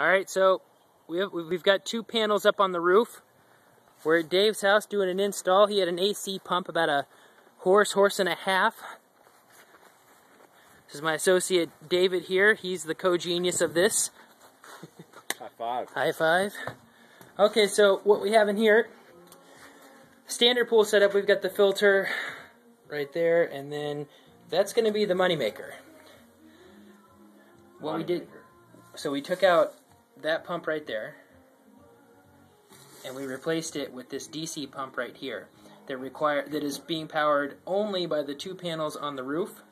All right, so we have, we've got two panels up on the roof. We're at Dave's house doing an install. He had an AC pump about a horse, horse and a half. This is my associate David here. He's the co-genius of this. High five. High five. Okay, so what we have in here, standard pool setup, we've got the filter right there, and then that's going to be the moneymaker. What we did, so we took out that pump right there, and we replaced it with this DC pump right here that require that is being powered only by the two panels on the roof.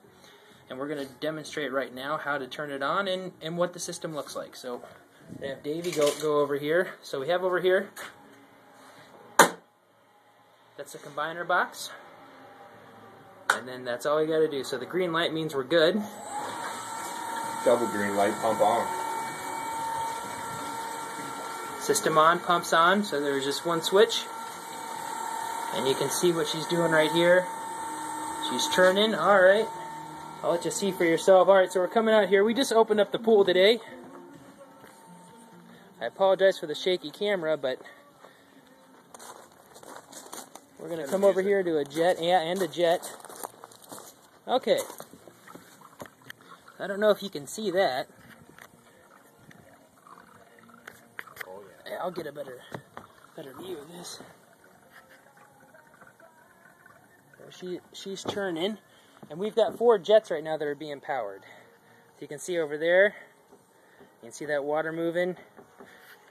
And we're going to demonstrate right now how to turn it on and, and what the system looks like. So have Davey go go over here. So we have over here. That's the combiner box. And then that's all we got to do. So the green light means we're good. Double green light pump on. System on, pumps on. So there's just one switch. And you can see what she's doing right here. She's turning. All right. I'll let you see for yourself. All right, so we're coming out here. We just opened up the pool today. I apologize for the shaky camera, but we're going to come over here to a jet yeah, and a jet. Okay. I don't know if you can see that. Oh yeah. I'll get a better better view of this. So she she's turning, and we've got four jets right now that are being powered. So you can see over there, you can see that water moving,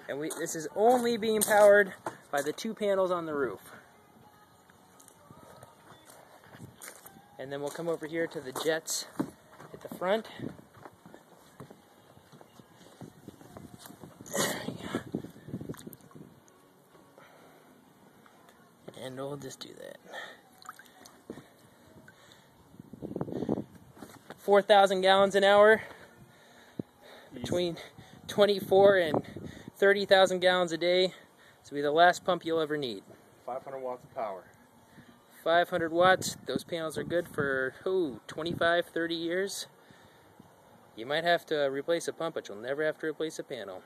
and we this is only being powered by the two panels on the roof. And then we'll come over here to the jets at the front. And we'll just do that. 4,000 gallons an hour, between 24 and 30,000 gallons a day. This will be the last pump you'll ever need. 500 watts of power. 500 watts. Those panels are good for oh, 25, 30 years. You might have to replace a pump, but you'll never have to replace a panel.